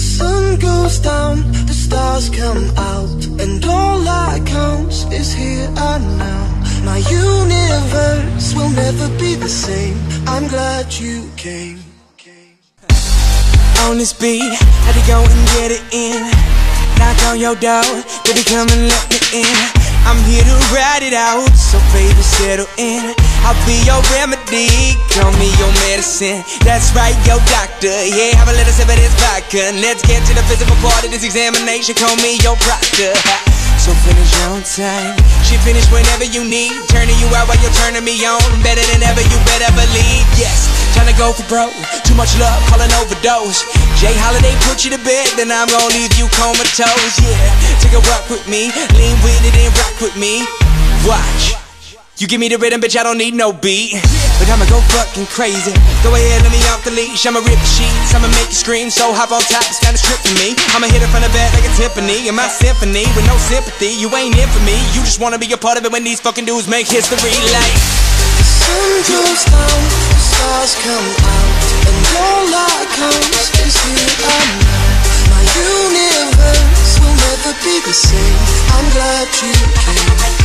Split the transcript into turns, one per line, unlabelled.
sun goes down, the stars come out, and all that counts is here and now. My universe will never be the same. I'm glad you came.
On this beat, had to go and get it in. Knock on your door, baby, come and let me in. I'm here to ride it out, so baby, settle in. I'll be your remedy, call me your medicine. That's right, your doctor. Yeah, have a little sip of this vodka. Let's get to the physical part of this examination. Call me your proctor. So finish on time. She finish whenever you need. Turning you out while you're turning me on. Better than ever, you better believe. Yes, trying to go for broke. Too much love, calling overdose. Jay Holiday put you to bed, then I'm gonna leave you comatose. Yeah, take a walk with me, lean with it and rock with me. Watch. You give me the rhythm, bitch, I don't need no beat. But I'ma go fucking crazy. Go ahead, let me off the leash. I'ma rip sheets, I'ma make you scream. So hop on top, it's kinda strip me. I'ma hit it from the back like a Tiffany. In my symphony, with no sympathy, you ain't in for me. You just wanna be a part of it when these fucking dudes make history. Like,
the sun goes down, the stars come out, and all I comes is here and now. My universe will never be the same. I'm glad you came.